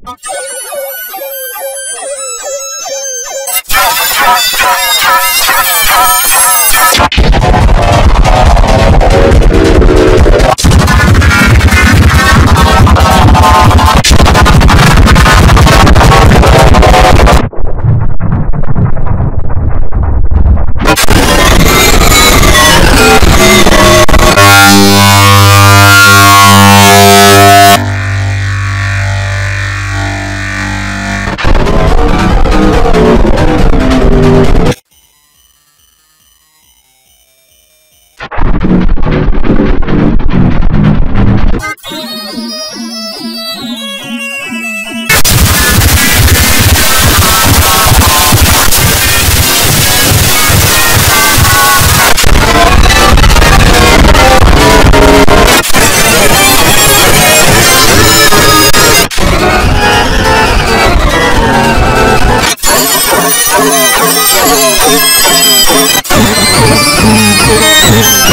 Just, just, just. You.